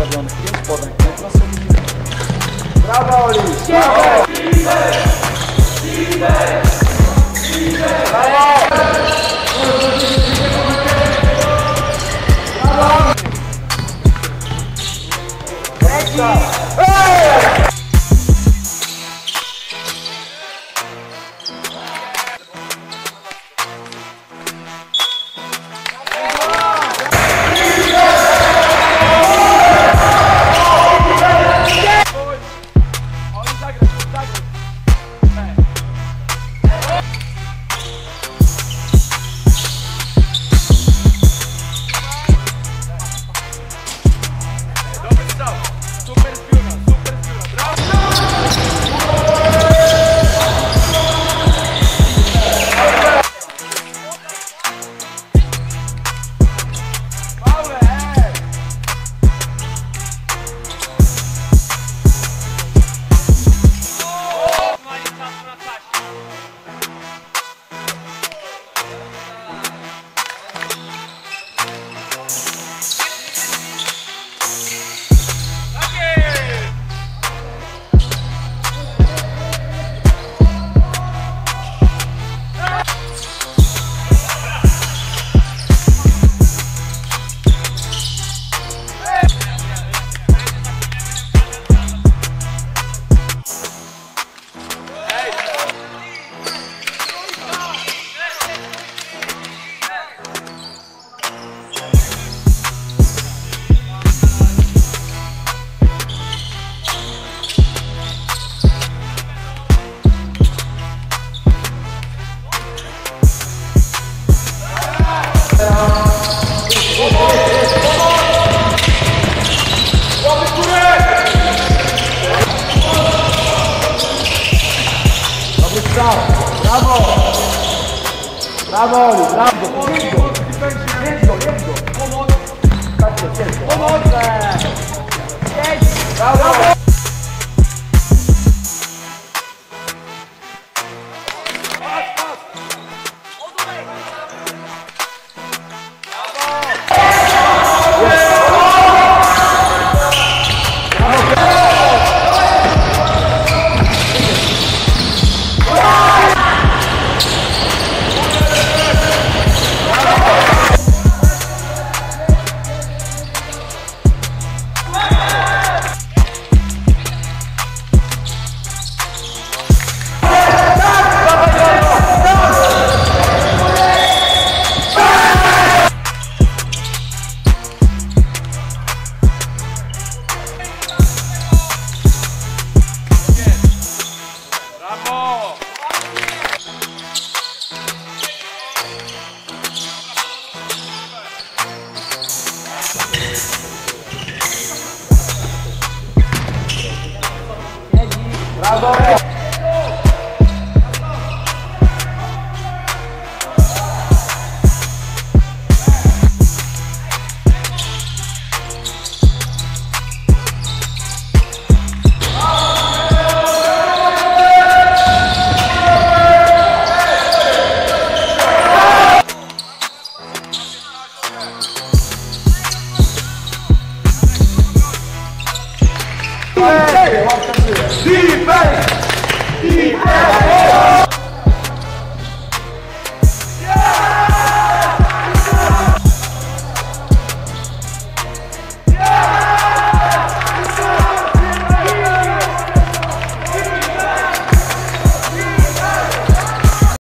italiano que eles podem ter. Brava, Oli! Brava! Brava! Brava! Michael. Brawo, Oli, brawo! Jedź go, jedź go, jedź go! Tak 预备预备预备